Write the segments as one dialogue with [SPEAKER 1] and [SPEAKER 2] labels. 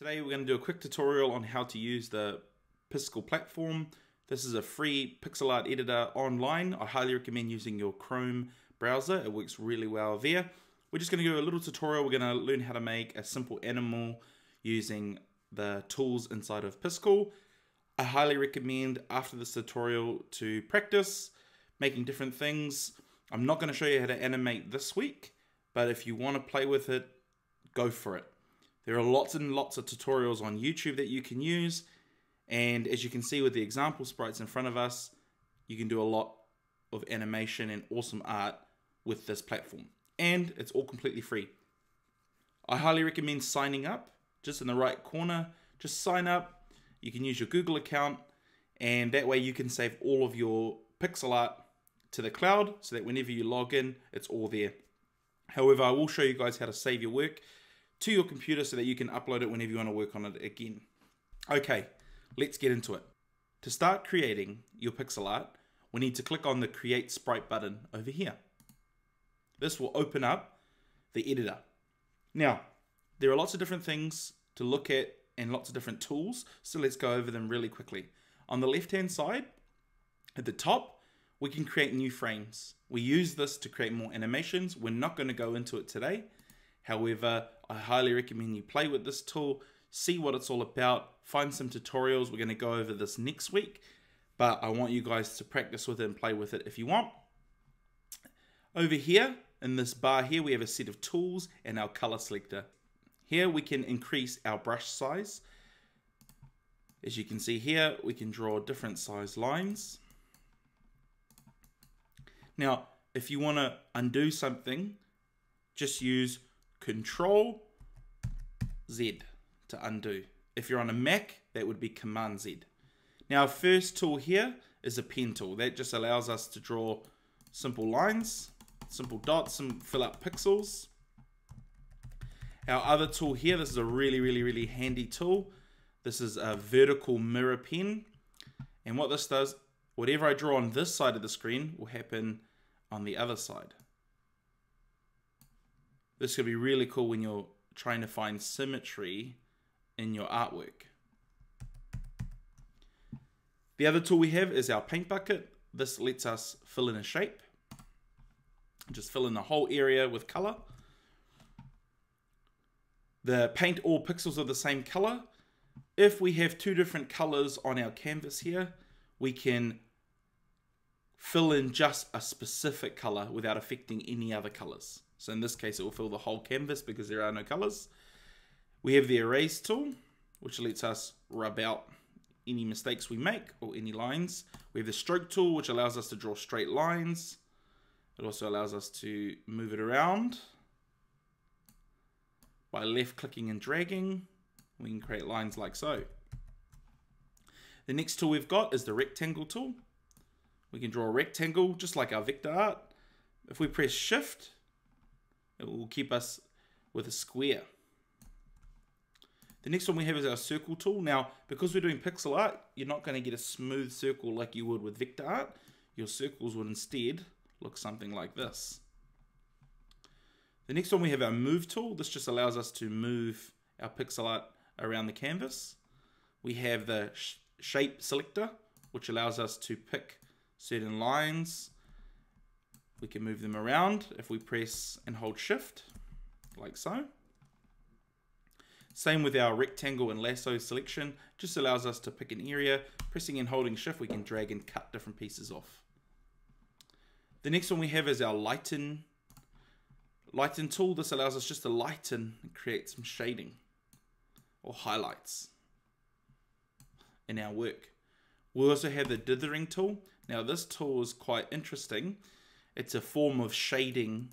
[SPEAKER 1] Today we're going to do a quick tutorial on how to use the Piskel platform. This is a free pixel art editor online. I highly recommend using your Chrome browser. It works really well there. We're just going to do a little tutorial. We're going to learn how to make a simple animal using the tools inside of Piskel. I highly recommend after this tutorial to practice making different things. I'm not going to show you how to animate this week, but if you want to play with it, go for it. There are lots and lots of tutorials on YouTube that you can use. And as you can see with the example sprites in front of us, you can do a lot of animation and awesome art with this platform. And it's all completely free. I highly recommend signing up just in the right corner. Just sign up. You can use your Google account and that way you can save all of your pixel art to the cloud so that whenever you log in, it's all there. However, I will show you guys how to save your work to your computer so that you can upload it whenever you want to work on it again. Okay, let's get into it. To start creating your pixel art, we need to click on the Create Sprite button over here. This will open up the editor. Now, there are lots of different things to look at and lots of different tools, so let's go over them really quickly. On the left-hand side, at the top, we can create new frames. We use this to create more animations. We're not going to go into it today. However, I highly recommend you play with this tool, see what it's all about, find some tutorials. We're going to go over this next week, but I want you guys to practice with it and play with it if you want. Over here, in this bar here, we have a set of tools and our color selector. Here we can increase our brush size. As you can see here, we can draw different size lines. Now, if you want to undo something, just use Control Z to undo. If you're on a Mac, that would be Command Z. Now, our first tool here is a pen tool. That just allows us to draw simple lines, simple dots, and fill up pixels. Our other tool here, this is a really, really, really handy tool. This is a vertical mirror pen. And what this does, whatever I draw on this side of the screen will happen on the other side. This could be really cool when you're trying to find symmetry in your artwork. The other tool we have is our paint bucket. This lets us fill in a shape. Just fill in the whole area with color. The paint all pixels are the same color. If we have two different colors on our canvas here, we can fill in just a specific color without affecting any other colors. So in this case, it will fill the whole canvas because there are no colors. We have the erase tool, which lets us rub out any mistakes we make or any lines. We have the stroke tool, which allows us to draw straight lines. It also allows us to move it around by left clicking and dragging. We can create lines like so. The next tool we've got is the rectangle tool. We can draw a rectangle just like our vector art. If we press shift, it will keep us with a square. The next one we have is our circle tool. Now, because we're doing pixel art, you're not going to get a smooth circle like you would with vector art. Your circles would instead look something like this. The next one we have our move tool. This just allows us to move our pixel art around the canvas. We have the sh shape selector, which allows us to pick certain lines we can move them around if we press and hold shift, like so. Same with our rectangle and lasso selection, just allows us to pick an area. Pressing and holding shift, we can drag and cut different pieces off. The next one we have is our lighten, lighten tool. This allows us just to lighten and create some shading or highlights in our work. We also have the dithering tool. Now this tool is quite interesting it's a form of shading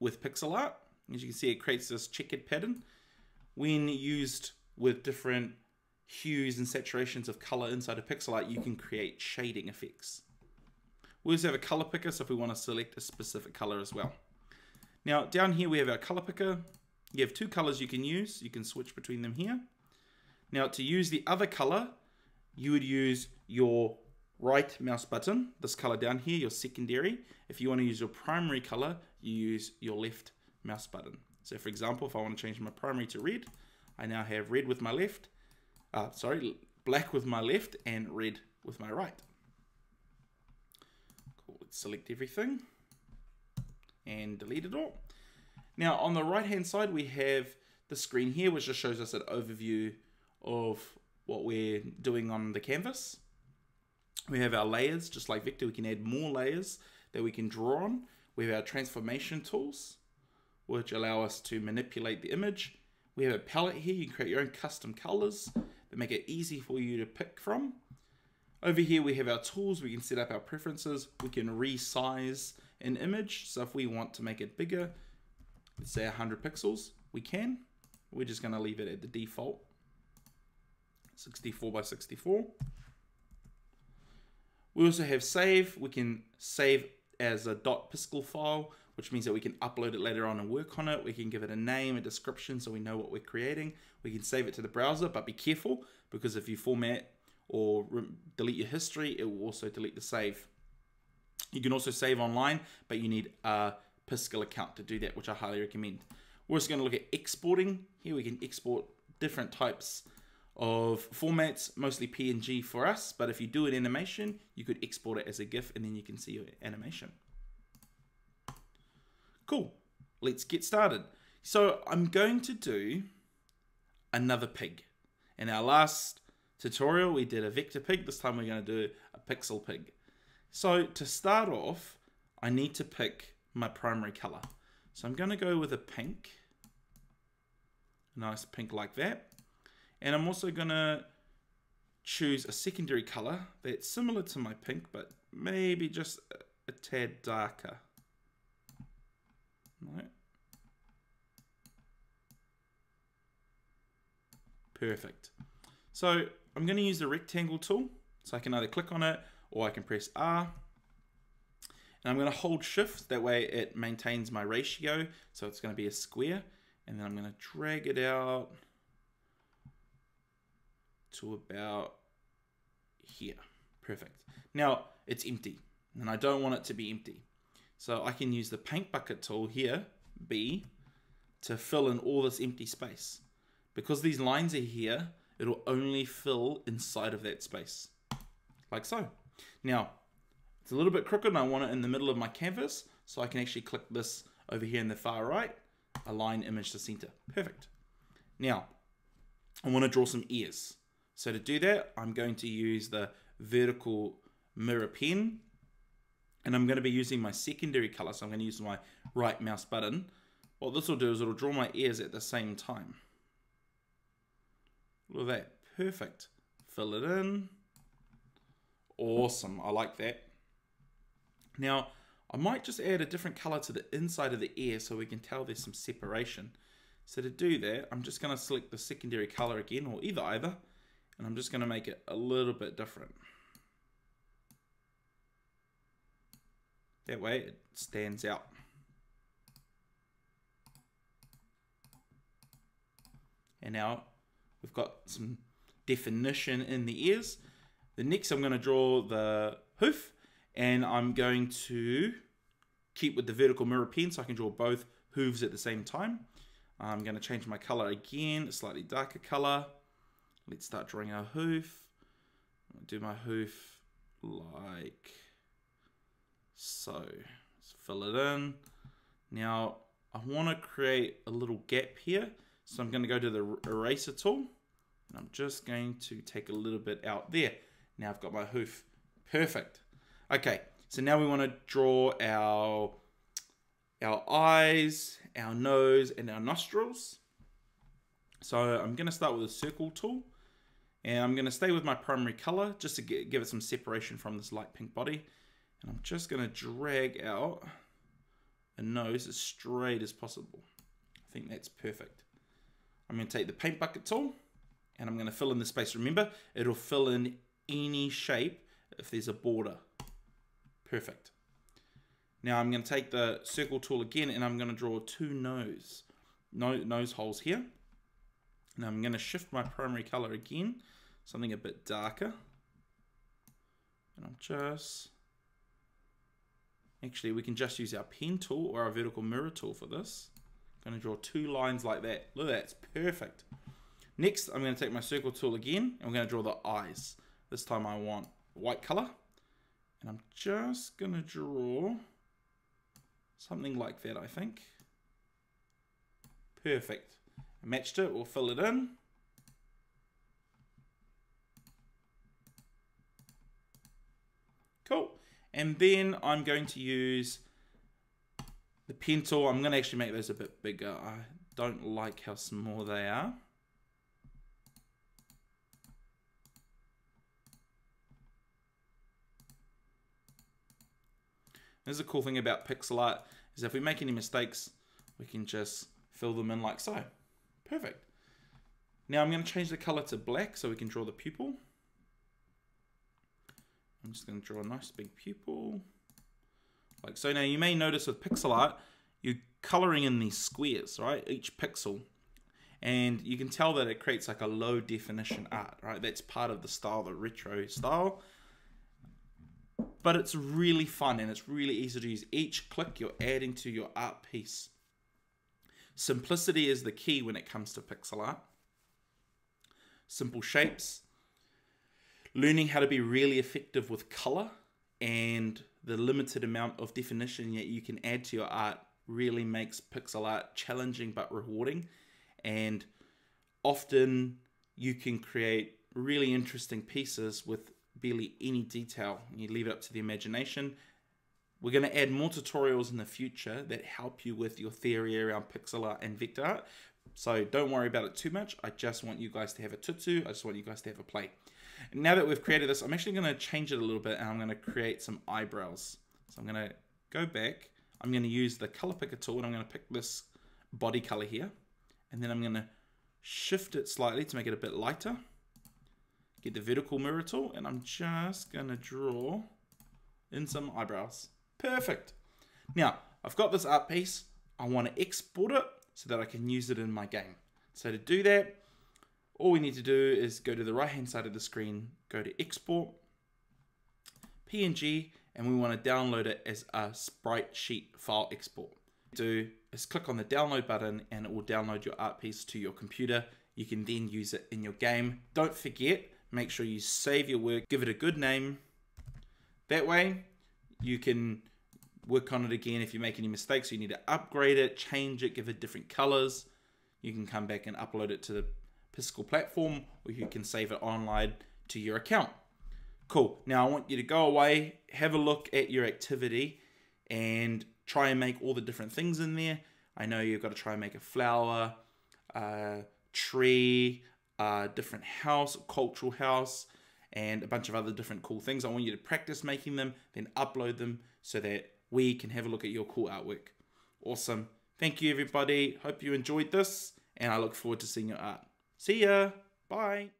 [SPEAKER 1] with pixel art. As you can see, it creates this checkered pattern. When used with different hues and saturations of color inside a pixel art, you can create shading effects. We also have a color picker, so if we want to select a specific color as well. Now, down here we have our color picker. You have two colors you can use. You can switch between them here. Now, to use the other color, you would use your right mouse button, this color down here, your secondary. If you want to use your primary color, you use your left mouse button. So for example, if I want to change my primary to red, I now have red with my left, uh, sorry, black with my left and red with my right. Cool, let's select everything and delete it all. Now on the right hand side we have the screen here which just shows us an overview of what we're doing on the canvas. We have our layers, just like Victor, we can add more layers that we can draw on. We have our transformation tools, which allow us to manipulate the image. We have a palette here, you can create your own custom colors that make it easy for you to pick from. Over here we have our tools, we can set up our preferences, we can resize an image. So if we want to make it bigger, let's say 100 pixels, we can. We're just gonna leave it at the default, 64 by 64. We also have save, we can save as a .piskel file, which means that we can upload it later on and work on it. We can give it a name, a description, so we know what we're creating. We can save it to the browser, but be careful because if you format or delete your history, it will also delete the save. You can also save online, but you need a Piskel account to do that, which I highly recommend. We're also going to look at exporting. Here we can export different types of formats, mostly PNG for us, but if you do an animation, you could export it as a GIF and then you can see your animation. Cool, let's get started. So I'm going to do another pig. In our last tutorial, we did a vector pig. This time we're going to do a pixel pig. So to start off, I need to pick my primary color. So I'm going to go with a pink, nice pink like that. And I'm also to choose a secondary color that's similar to my pink, but maybe just a, tad darker. Perfect. So I'm to use the rectangle tool. So I can either click on it or I can press R. And I'm to hold shift. That way it maintains my ratio. So it's to be a square. And then I'm to drag it out to about here. Perfect. Now it's empty and I don't want it to be empty. So I can use the paint bucket tool here, B, to fill in all this empty space. Because these lines are here, it'll only fill inside of that space, like so. Now, it's a little bit crooked and I want it in the middle of my canvas, so I can actually click this over here in the far right, align image to center. Perfect. Now, I want to draw some ears. So to do that, I'm going to use the vertical mirror pen and I'm going to be using my secondary color. So I'm going to use my right mouse button. What this will do is it'll draw my ears at the same time. Look at that. Perfect. Fill it in. Awesome. I like that. Now, I might just add a different color to the inside of the ear so we can tell there's some separation. So to do that, I'm just going to select the secondary color again, or either either, and I'm just going to make it a little bit different. That way it stands out. And now we've got some definition in the ears. The next I'm going to draw the hoof and I'm going to keep with the vertical mirror pen so I can draw both hooves at the same time. I'm going to change my color again, a slightly darker color. Let's start drawing our hoof. do my hoof like so. Let's fill it in. Now, I want to create a little gap here. So I'm going to go to the er, eraser tool. And I'm just going to take a little bit out there. Now I've got my hoof. Perfect. Okay, so now we want to draw our, our eyes, our nose, and our nostrils. So I'm going to start with a circle tool. And I'm going to stay with my primary color just to get, give it some separation from this light pink body. And I'm just going to drag out a nose as straight as possible. I think that's perfect. I'm going to take the paint bucket tool and I'm going to fill in the space. Remember, it'll fill in any shape if there's a border. Perfect. Now I'm going to take the circle tool again and I'm going to draw two nose, no, nose holes here. Now I'm going to shift my primary color again something a bit darker. And I'm just, actually we can just use our pen tool or our vertical mirror tool for this. I'm gonna draw two lines like that. Look, that's perfect. Next, I'm to take my circle tool again, and we're to draw the eyes. This time I want white color. And I'm just to draw something like that, I think. Perfect. I matched it, we'll fill it in. Cool. And then I'm going to use the pen tool. I'm going to actually make those a bit bigger. I don't like how small they are. This is a cool thing about pixel art is if we make any mistakes, we can just fill them in like so. Perfect. Now I'm going to change the color to black so we can draw the pupil. I'm just going to draw a nice big pupil. Like so. Now you may notice with pixel art, you're coloring in these squares, right? Each pixel. And you can tell that it creates like a low definition art, right? That's part of the style, the retro style. But it's really fun and it's really easy to use. Each click you're adding to your art piece. Simplicity is the key when it comes to pixel art. Simple shapes, learning how to be really effective with color and the limited amount of definition that you can add to your art really makes pixel art challenging but rewarding. And often you can create really interesting pieces with barely any detail. You leave it up to the imagination. We're going to add more tutorials in the future that help you with your theory around pixel art and vector art. So don't worry about it too much. I just want you guys to have a tutu i just want you guys to have a play now that we've created this, I'm actually going to change it a little bit and I'm going to create some eyebrows. So I'm going to go back. I'm going to use the color picker tool and I'm going to pick this body color here. And then I'm going to shift it slightly to make it a bit lighter. Get the vertical mirror tool and I'm just going to draw in some eyebrows. Perfect. Now, I've got this art piece. I want to export it so that I can use it in my game. So to do that, all we need to do is go to the right hand side of the screen, go to export, PNG, and we want to download it as a sprite sheet file export. Do is click on the download button and it will download your art piece to your computer. You can then use it in your game. Don't forget, make sure you save your work, give it a good name. That way you can work on it again if you make any mistakes. You need to upgrade it, change it, give it different colors. You can come back and upload it to the Piskel platform or you can save it online to your account. Cool. Now I want you to go away, have a look at your activity and try and make all the different things in there. I know you've got to try and make a flower, a tree, a different house, a cultural house, and a bunch of other different cool things. I want you to practice making them, then upload them so that we can have a look at your cool artwork. Awesome. Thank you, everybody. Hope you enjoyed this, and I look forward to seeing your art. See ya. Bye.